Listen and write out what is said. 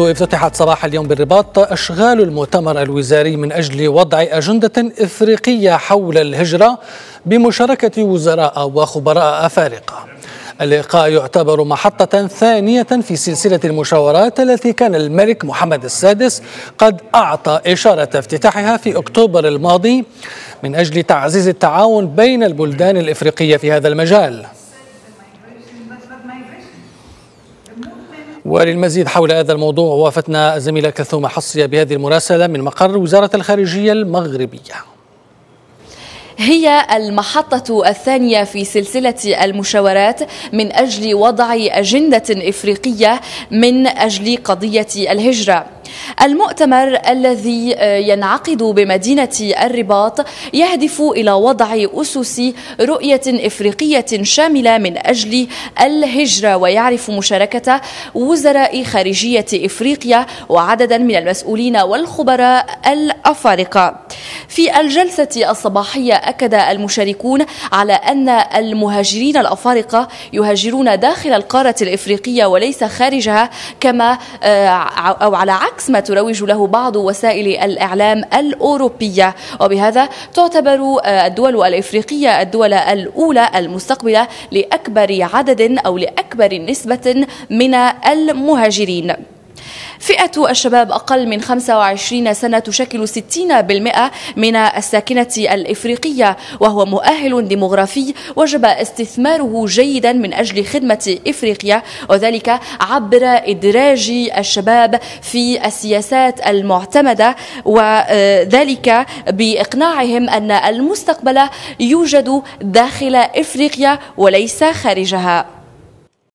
افتتحت صباح اليوم بالرباط أشغال المؤتمر الوزاري من أجل وضع أجندة إفريقية حول الهجرة بمشاركة وزراء وخبراء أفارقة. اللقاء يعتبر محطة ثانية في سلسلة المشاورات التي كان الملك محمد السادس قد أعطى إشارة افتتاحها في أكتوبر الماضي من أجل تعزيز التعاون بين البلدان الإفريقية في هذا المجال. وللمزيد حول هذا الموضوع وافتنا الزميلة كثومة حصية بهذه المراسلة من مقر وزارة الخارجية المغربية. هي المحطة الثانية في سلسلة المشاورات من أجل وضع أجندة إفريقية من أجل قضية الهجرة. المؤتمر الذي ينعقد بمدينة الرباط يهدف إلى وضع أسس رؤية إفريقية شاملة من أجل الهجرة ويعرف مشاركة وزراء خارجية إفريقيا وعددا من المسؤولين والخبراء الأفارقة. في الجلسة الصباحية أكد المشاركون على أن المهاجرين الأفارقة يهاجرون داخل القارة الإفريقية وليس خارجها كما أو على عكس ما تروج له بعض وسائل الإعلام الأوروبية. وبهذا تعتبر الدول الإفريقية الدول الأولى المستقبلة لأكبر عدد أو لأكبر نسبة من المهاجرين. فئة الشباب أقل من 25 سنة تشكل 60% من الساكنة الإفريقية وهو مؤهل ديموغرافي وجب استثماره جيدا من أجل خدمة إفريقيا وذلك عبر إدراج الشباب في السياسات المعتمدة وذلك بإقناعهم أن المستقبل يوجد داخل إفريقيا وليس خارجها.